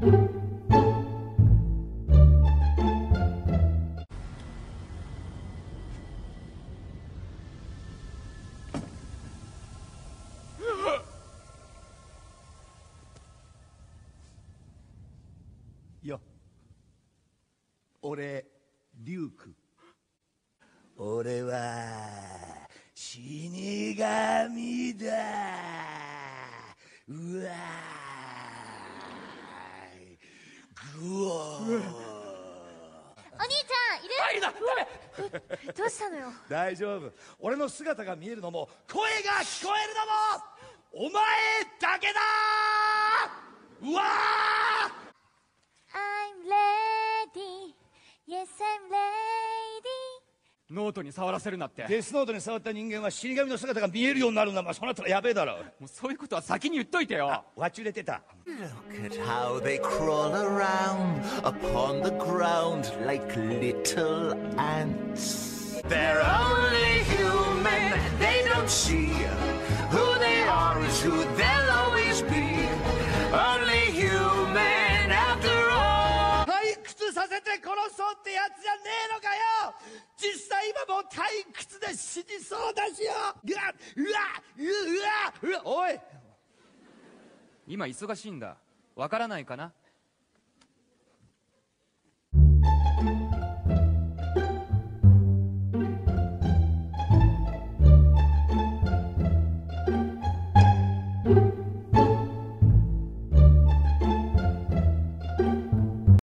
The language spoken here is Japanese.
よ。俺リューク。俺は死神だ。うわ どうしたのよ？大丈夫。俺の姿が見えるのも声が聞こえるのもお前だけだ！うわノートに触らせるなってデスノートに触った人間は死神の姿が見えるようになるんだまあそうなったらやべえだろもうそういうことは先に言っといてよわちゅれてた Look at how they crawl around upon the ground like little ants. They're only human, they don't see who they are is who they'll そってやつじゃねえのかよ。実際今もう退屈で死にそうだしよ。うわうわうわうわおい。今忙しいんだ。わからないかな？